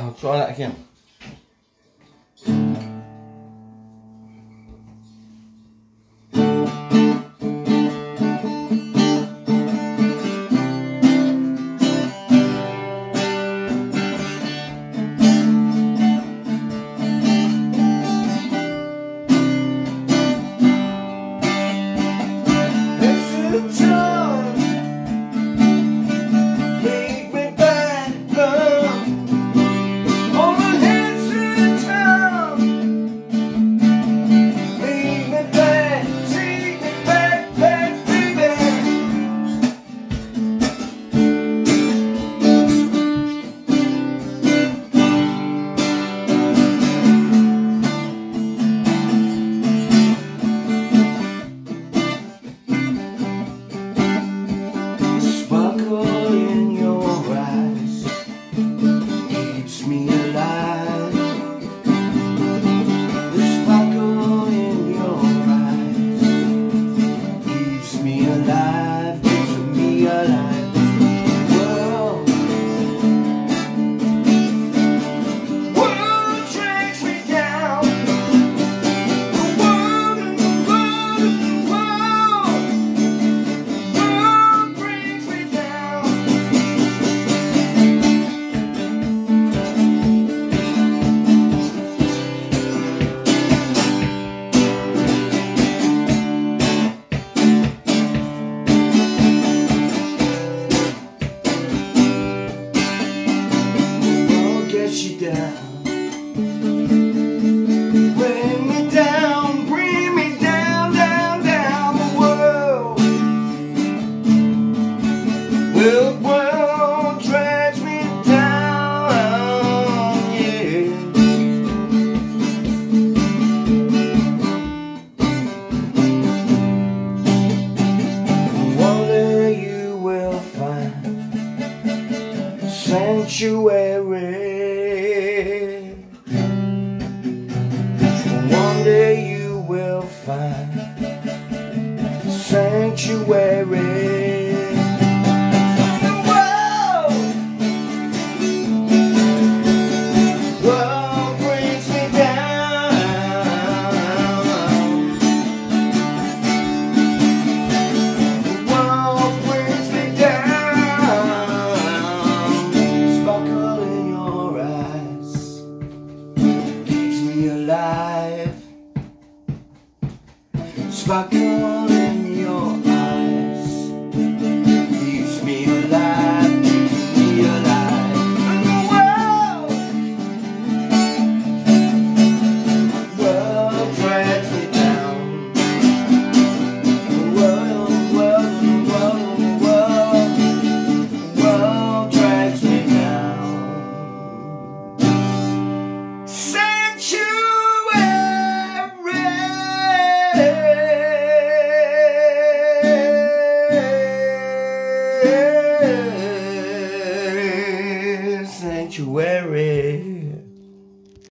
I'll try that again. down Bring me down, bring me down, down, down the world. Will world drag me down, yeah. You will find Sanctuary. there you will find sanctuary. va realmente o